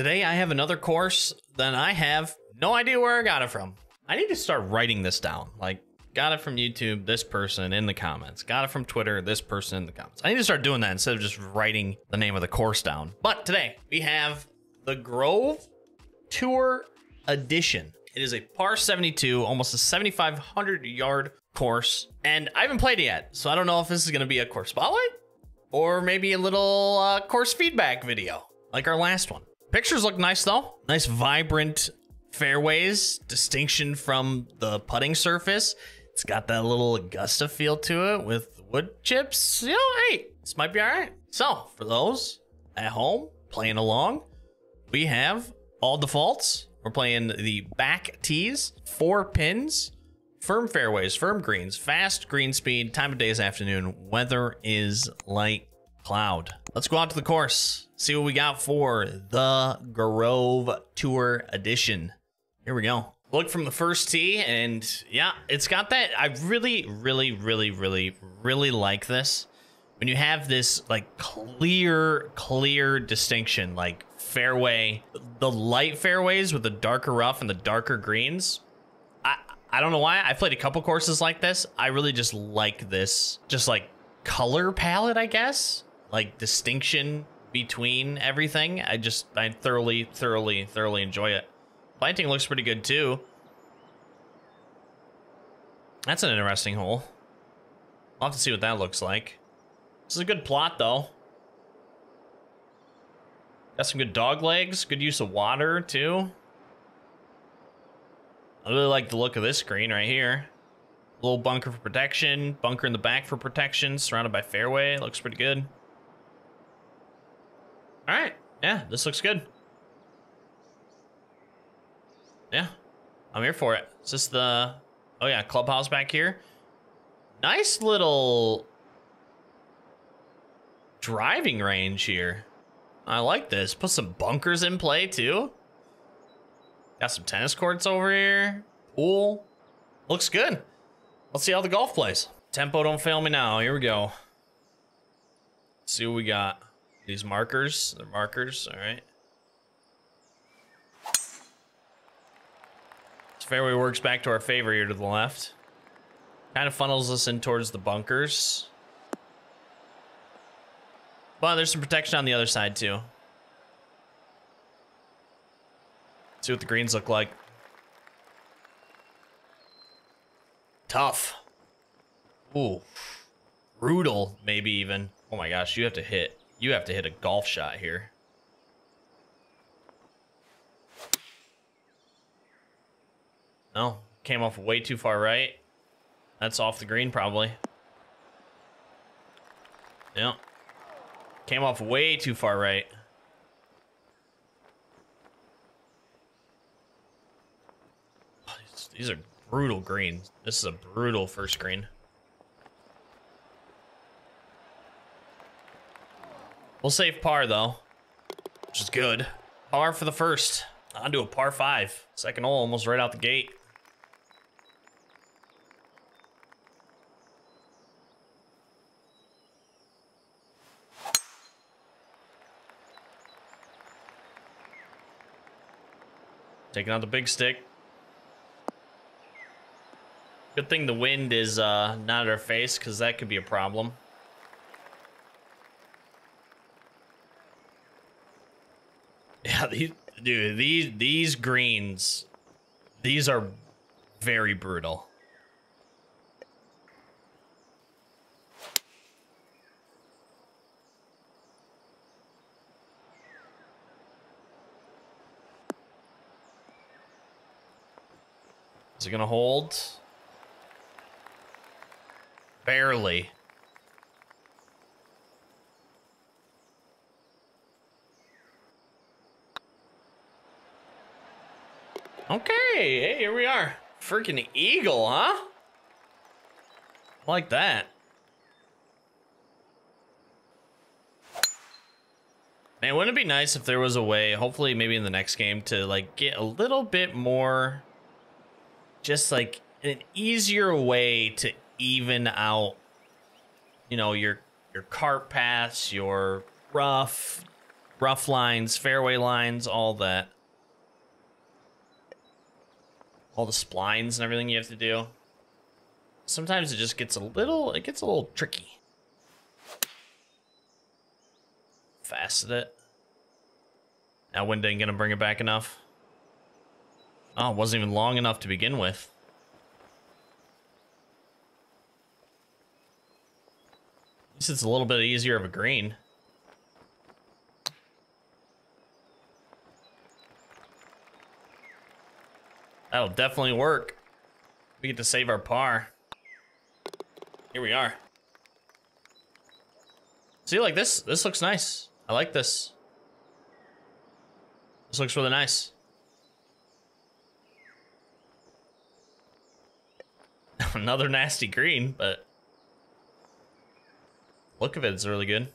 Today I have another course that I have no idea where I got it from. I need to start writing this down. Like, got it from YouTube, this person in the comments. Got it from Twitter, this person in the comments. I need to start doing that instead of just writing the name of the course down. But today we have the Grove Tour Edition. It is a par 72, almost a 7,500 yard course. And I haven't played it yet, so I don't know if this is going to be a course spotlight or maybe a little uh, course feedback video like our last one. Pictures look nice though. Nice vibrant fairways, distinction from the putting surface. It's got that little Augusta feel to it with wood chips. You know, hey, this might be all right. So for those at home playing along, we have all defaults. We're playing the back tees, four pins, firm fairways, firm greens, fast green speed, time of day is afternoon. Weather is light cloud. Let's go out to the course, see what we got for the Grove Tour Edition. Here we go. Look from the first tee, and yeah, it's got that. I really, really, really, really, really like this. When you have this like clear, clear distinction, like fairway, the light fairways with the darker rough and the darker greens. I I don't know why. I've played a couple courses like this. I really just like this, just like color palette, I guess, like distinction between everything. I just I thoroughly, thoroughly, thoroughly enjoy it. Planting looks pretty good too. That's an interesting hole. I'll have to see what that looks like. This is a good plot though. Got some good dog legs, good use of water too. I really like the look of this green right here. Little bunker for protection, bunker in the back for protection, surrounded by fairway. Looks pretty good. All right, yeah, this looks good. Yeah, I'm here for it. Is this the, oh yeah, clubhouse back here? Nice little driving range here. I like this. Put some bunkers in play too. Got some tennis courts over here. Pool. Looks good. Let's see how the golf plays. Tempo don't fail me now. Here we go. Let's see what we got. These markers. They're markers. All right. This fairway works back to our favor here to the left. Kind of funnels us in towards the bunkers. But there's some protection on the other side too. See what the greens look like. Tough. Ooh. Brutal, maybe even. Oh my gosh, you have to hit. You have to hit a golf shot here. No, came off way too far right. That's off the green probably. Yeah. Came off way too far right. These are brutal greens. This is a brutal first green. We'll save par though, which is good. Par for the first. On to a par five. Second hole almost right out the gate. Taking out the big stick. Good thing the wind is uh, not at our face, because that could be a problem. Dude, these these greens, these are very brutal. Is it gonna hold? Barely. Okay, hey, here we are. Freaking eagle, huh? Like that. Man, wouldn't it be nice if there was a way, hopefully maybe in the next game, to like get a little bit more, just like an easier way to even out, you know, your your cart paths, your rough, rough lines, fairway lines, all that. All the splines and everything you have to do. Sometimes it just gets a little, it gets a little tricky. Facet it. That wind ain't gonna bring it back enough. Oh, it wasn't even long enough to begin with. At least it's a little bit easier of a green. That'll definitely work. We get to save our par. Here we are. See, like this, this looks nice. I like this. This looks really nice. Another nasty green, but look of it is really good.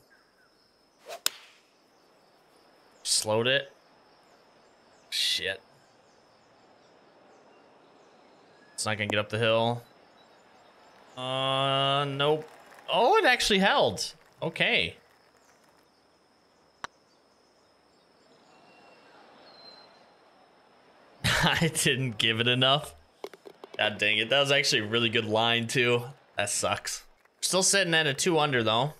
Slowed it. Shit. It's not gonna get up the hill. Uh, nope. Oh, it actually held. Okay. I didn't give it enough. God dang it. That was actually a really good line, too. That sucks. Still sitting at a two under, though.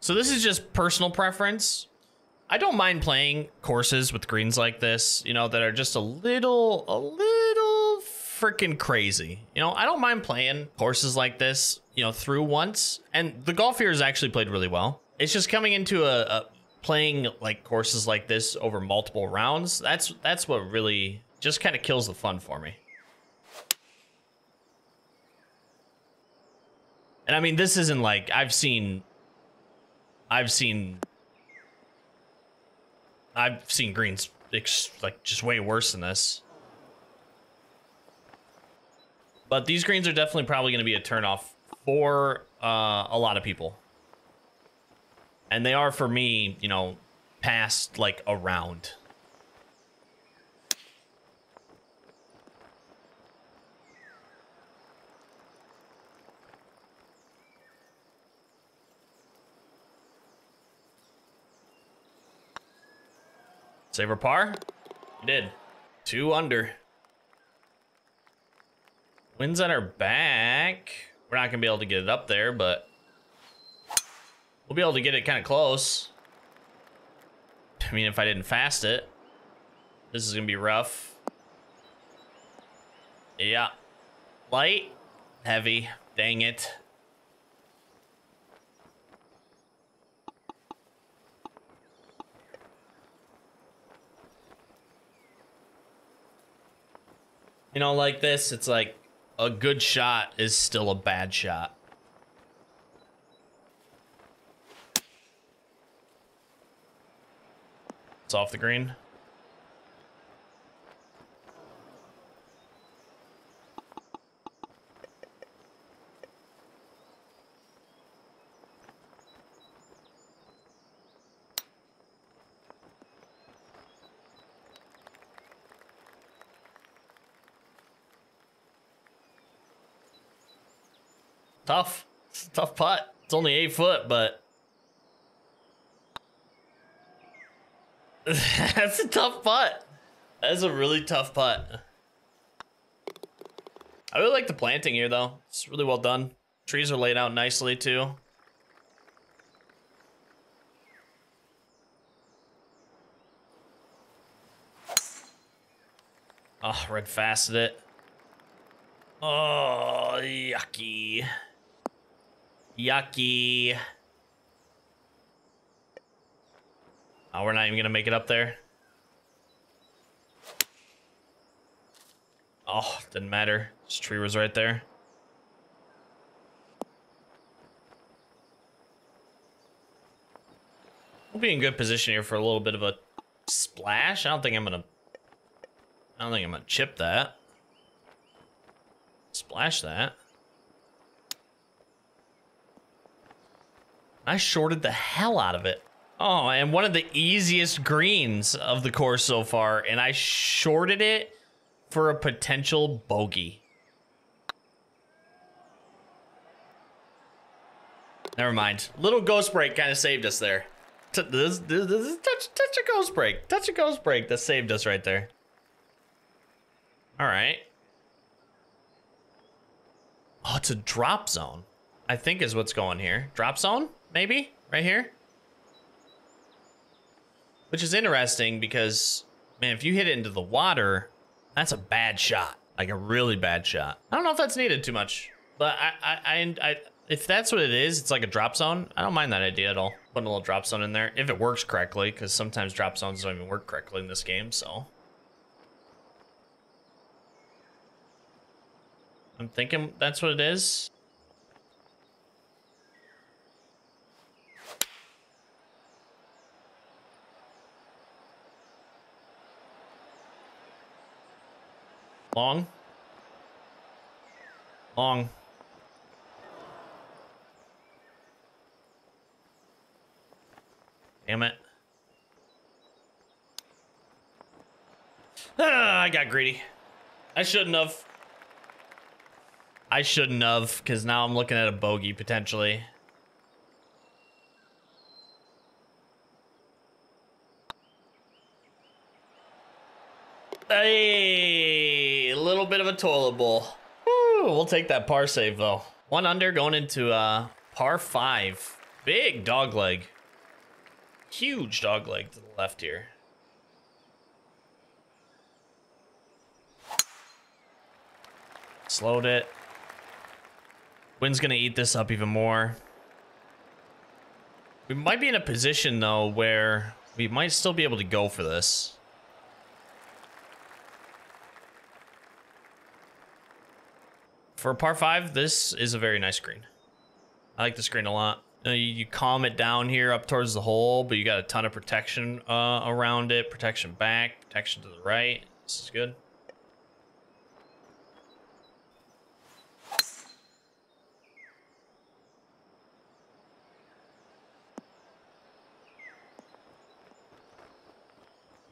So this is just personal preference. I don't mind playing courses with greens like this, you know, that are just a little, a little freaking crazy. You know, I don't mind playing courses like this, you know, through once. And the golf here has actually played really well. It's just coming into a, a playing like courses like this over multiple rounds. That's that's what really just kind of kills the fun for me. And I mean, this isn't like I've seen I've seen I've seen greens like just way worse than this. But these greens are definitely probably going to be a turnoff for uh, a lot of people. And they are for me, you know, past like a round. Save our par? We did. Two under. Wind's at our back. We're not going to be able to get it up there, but we'll be able to get it kind of close. I mean, if I didn't fast it, this is going to be rough. Yeah. Light, heavy, dang it. You know, like this, it's like a good shot is still a bad shot. It's off the green. Tough. It's a tough putt. It's only eight foot, but that's a tough putt. That's a really tough putt. I really like the planting here, though. It's really well done. Trees are laid out nicely, too. Oh, red fasted it. Oh, yucky. Yucky. Oh, we're not even gonna make it up there. Oh, didn't matter. This tree was right there. We'll be in good position here for a little bit of a splash. I don't think I'm gonna I don't think I'm gonna chip that. Splash that. I shorted the hell out of it. Oh, and one of the easiest greens of the course so far, and I shorted it for a potential bogey. Never mind. Little ghost break kind of saved us there. T this, this, this, touch, touch a ghost break. Touch a ghost break. That saved us right there. All right. Oh, it's a drop zone. I think is what's going here. Drop zone, maybe? Right here? Which is interesting because, man, if you hit it into the water, that's a bad shot. Like a really bad shot. I don't know if that's needed too much. But I, I, I, I if that's what it is, it's like a drop zone. I don't mind that idea at all. Putting a little drop zone in there. If it works correctly, because sometimes drop zones don't even work correctly in this game, so. I'm thinking that's what it is. Long. Long. Damn it. Ah, I got greedy. I shouldn't have. I shouldn't have, because now I'm looking at a bogey, potentially. Hey, little bit of a toilet bowl. We'll take that par save, though. One under going into uh, par five. Big dog leg. Huge dog leg to the left here. Slowed it. Wind's gonna eat this up even more. We might be in a position though where we might still be able to go for this. For par 5, this is a very nice screen. I like the screen a lot. You, know, you, you, calm it down here up towards the hole, but you got a ton of protection uh, around it. Protection back, protection to the right. This is good.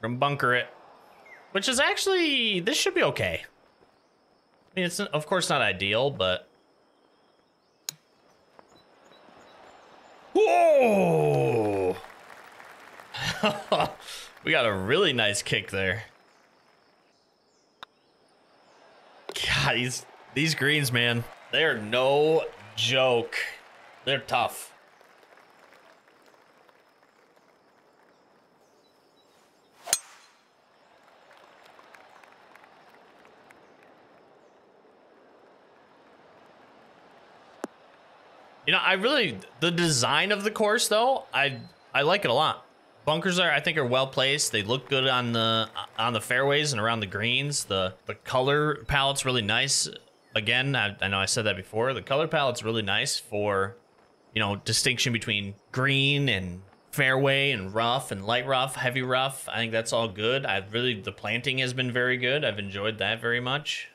From bunker it. Which is actually, this should be okay. I mean, it's of course not ideal, but. Whoa! we got a really nice kick there. God, these, these greens, man, they're no joke. They're tough. You know, I really the design of the course though, I I like it a lot. Bunkers are I think are well placed. They look good on the on the fairways and around the greens. The the color palette's really nice. Again, I, I know I said that before. The color palette's really nice for you know distinction between green and fairway and rough and light rough, heavy rough. I think that's all good. I really the planting has been very good. I've enjoyed that very much.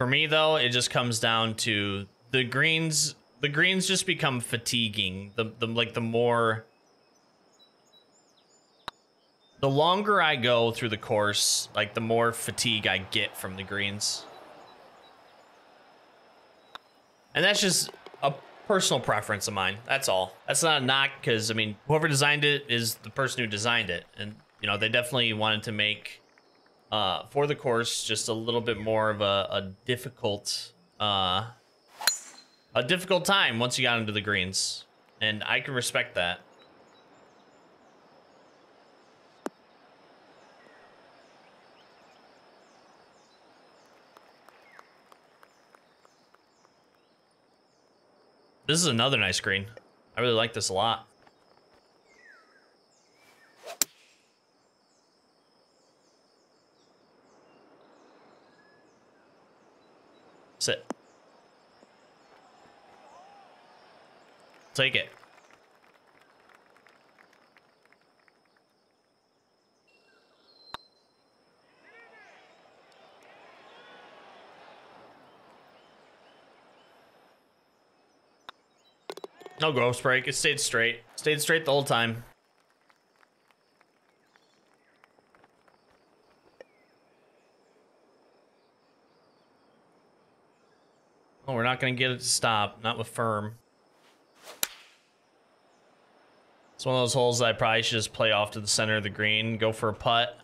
For me though, it just comes down to the greens the greens just become fatiguing. The the like the more the longer I go through the course, like the more fatigue I get from the greens. And that's just a personal preference of mine. That's all. That's not a knock because I mean, whoever designed it is the person who designed it, and you know they definitely wanted to make uh, for the course, just a little bit more of a, a difficult, uh, a difficult time once you got into the greens, and I can respect that. This is another nice green. I really like this a lot. Sit. Take it. No ghost break. It stayed straight. Stayed straight the whole time. Going to get it to stop. Not with firm. It's one of those holes that I probably should just play off to the center of the green, go for a putt.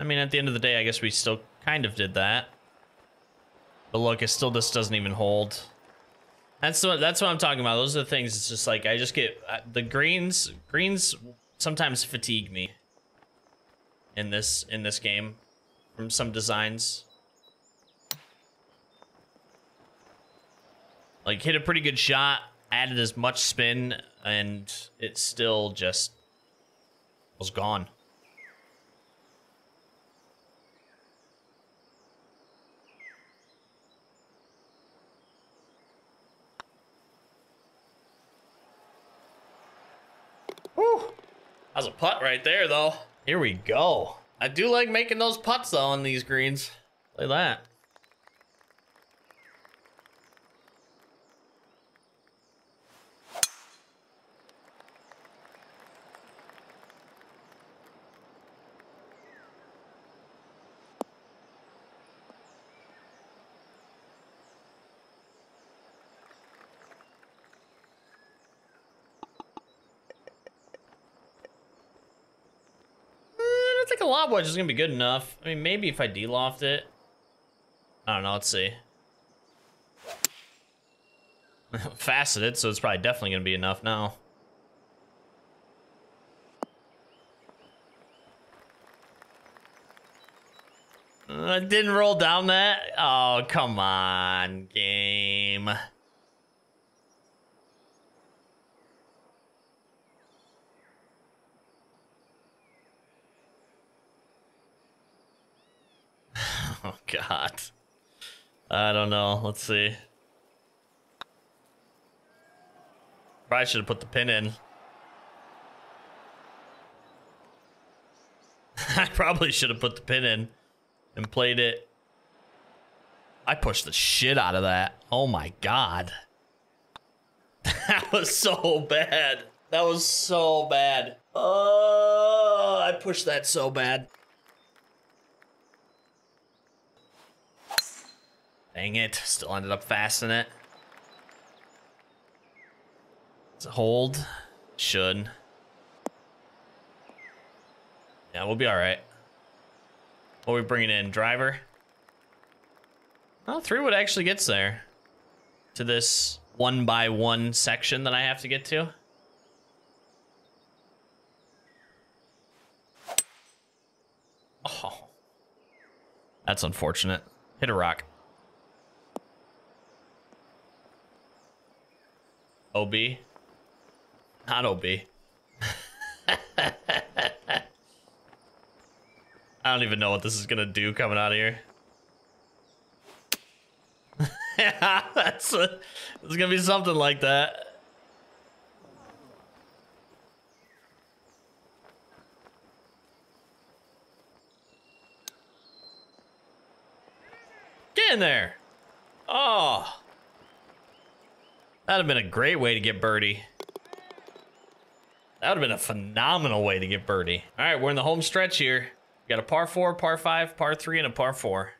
I mean, at the end of the day, I guess we still kind of did that. But look, it still just doesn't even hold. That's what that's what I'm talking about. Those are the things. It's just like I just get the greens. Greens sometimes fatigue me in this in this game from some designs. Like hit a pretty good shot, added as much spin, and it still just was gone. Whew. That was a putt right there, though. Here we go. I do like making those putts, though, on these greens. Look at that. I think a lob wedge is gonna be good enough. I mean, maybe if I deloft it. I don't know. Let's see. Faceted, so it's probably definitely gonna be enough now. I didn't roll down that. Oh, come on, game. Oh god. I don't know. Let's see. Probably should have put the pin in. I probably should have put the pin in and played it. I pushed the shit out of that. Oh my god. That was so bad. That was so bad. Oh, I pushed that so bad. Dang it. Still ended up fasting it. Does it hold? Should. Yeah, we'll be alright. What are we bringing in? Driver? Well, three wood actually gets there. To this one by one section that I have to get to. Oh. That's unfortunate. Hit a rock. OB? Not OB. I don't even know what this is gonna do coming out of here. yeah, that's a, it's gonna be something like that. Get in there. Oh. That'd have been a great way to get birdie. That would have been a phenomenal way to get birdie. All right, we're in the home stretch here. We got a par four, par five, par three, and a par four.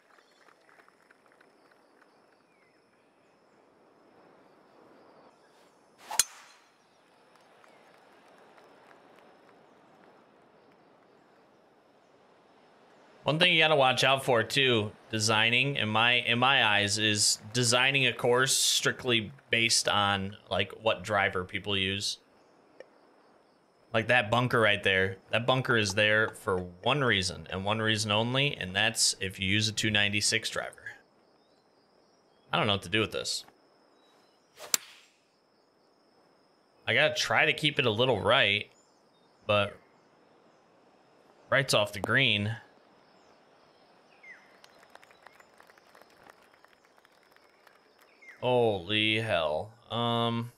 One thing you got to watch out for too, designing in my in my eyes is designing a course strictly based on like what driver people use. Like that bunker right there. That bunker is there for one reason and one reason only, and that's if you use a 296 driver. I don't know what to do with this. I gotta try to keep it a little right, but right's off the green. Holy hell. Um,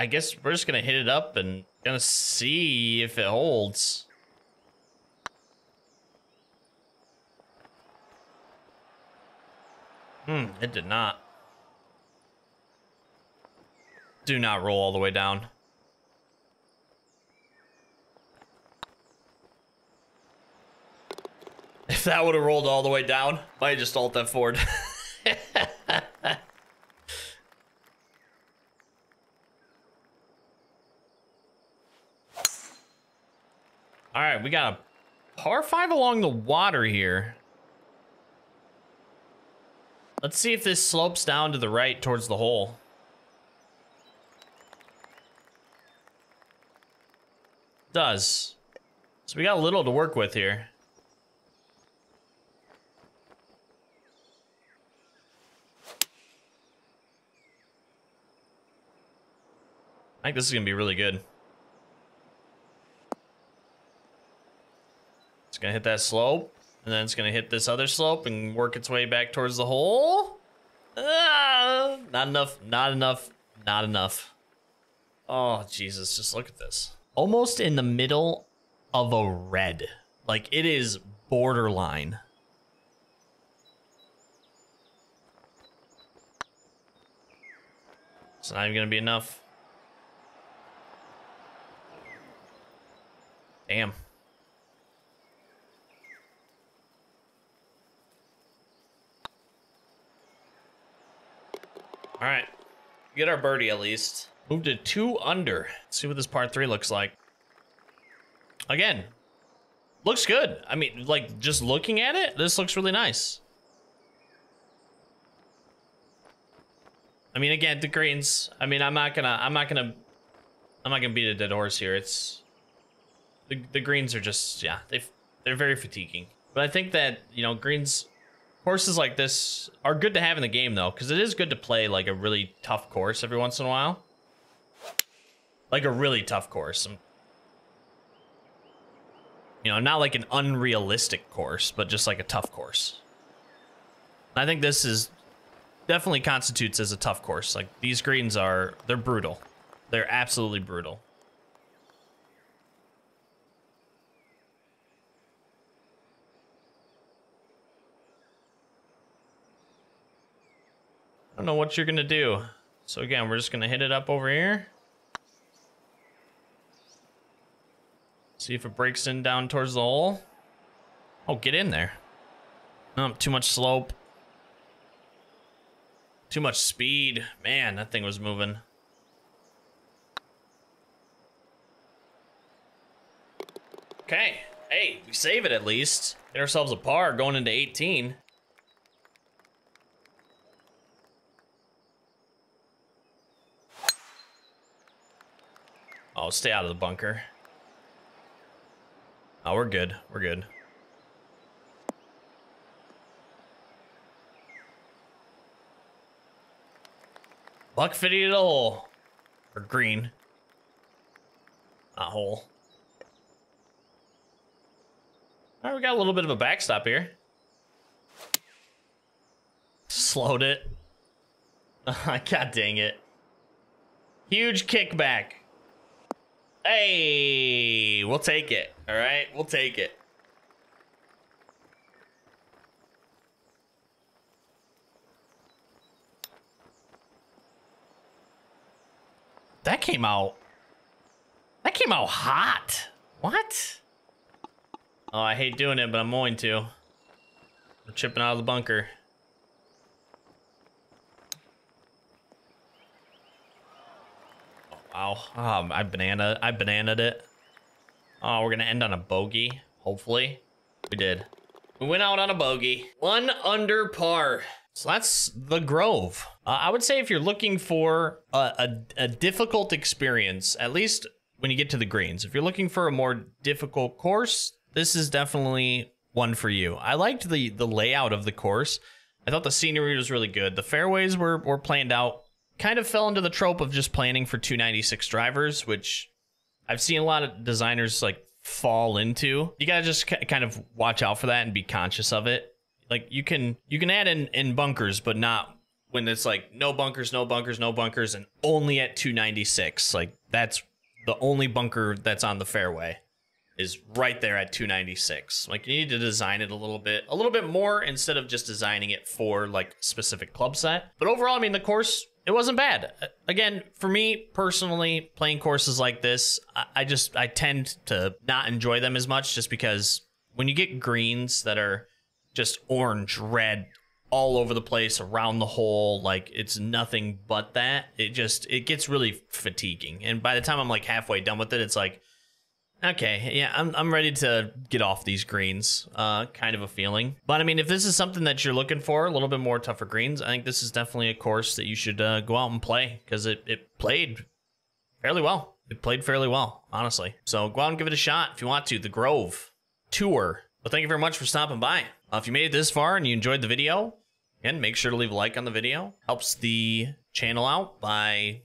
I guess we're just gonna hit it up and gonna see if it holds. Hmm, it did not. Do not roll all the way down. If that would have rolled all the way down, might just alt that forward. all right, we got a par five along the water here. Let's see if this slopes down to the right towards the hole. does. So we got a little to work with here. I think this is going to be really good. It's to hit that slope, and then it's to hit this other slope and work its way back towards the hole. Ah, not enough, not enough, not enough. Oh, Jesus, just look at this almost in the middle of a red. Like it is borderline. It's not even gonna be enough. Damn. All right, get our birdie at least. Moved to two under. Let's see what this part three looks like. Again, looks good. I mean, like just looking at it, this looks really nice. I mean, again, the greens. I mean, I'm not gonna, I'm not gonna, I'm not gonna beat a dead horse here. It's the the greens are just, yeah, they they're very fatiguing. But I think that you know, greens, courses like this are good to have in the game though, because it is good to play like a really tough course every once in a while. Like a really tough course. You know, not like an unrealistic course, but just like a tough course. I think this is definitely constitutes as a tough course. Like these greens are, they're brutal. They're absolutely brutal. I don't know what you're gonna do. So again, we're just gonna hit it up over here. See if it breaks in down towards the hole. Oh, get in there. Oh, too much slope. Too much speed. Man, that thing was moving. Okay. Hey, we save it at least. Get ourselves a par going into 18. Oh, stay out of the bunker. Oh, we're good. We're good. Buck fitting in a hole. Or green. Not hole. Alright, we got a little bit of a backstop here. Slowed it. God dang it. Huge kickback. Hey, we'll take it. All right, we'll take it. That came out. That came out hot. What? Oh, I hate doing it, but I'm going to. We're chipping out of the bunker. Um, I banana I bananaed it. Oh, we're gonna end on a bogey, hopefully. We did. We went out on a bogey. One under par. So that's the Grove. Uh, I would say if you're looking for a, a, a difficult experience, at least when you get to the greens, if you're looking for a more difficult course, this is definitely one for you. I liked the the layout of the course. I thought the scenery was really good. The fairways were were planned out kind of fell into the trope of just planning for 296 drivers, which I've seen a lot of designers like fall into. You gotta just kind of watch out for that and be conscious of it. Like you can you can add in in bunkers, but not when it's like no bunkers, no bunkers, no bunkers, and only at 296. Like that's the only bunker that's on the fairway is right there at 296. Like you need to design it a little bit, a little bit more instead of just designing it for like specific club set. But overall, I mean, the course it wasn't bad. Again, for me personally, playing courses like this, I, just I tend to not enjoy them as much just because when you get greens that are just orange, red, all over the place around the hole like it's nothing but that it just it gets really fatiguing and by the time i'm like halfway done with it it's like okay yeah i'm, I'm ready to get off these greens uh kind of a feeling. But i mean if this is something that you're looking for a little bit more tougher greens i think this is definitely a course that you should uh, go out and play because it, it played fairly well. It played fairly well honestly. So go out and give it a shot if you want to. The grove tour. Well thank you very much for stopping by. Uh, if you made it this far and you enjoyed the video Again, make sure to leave a like on the video. Helps the channel out by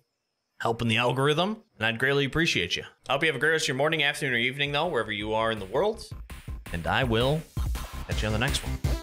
helping the algorithm, and I'd greatly appreciate you. I hope you have a great rest of your morning, afternoon, or evening, though, wherever you are in the world. And I will catch you on the next one.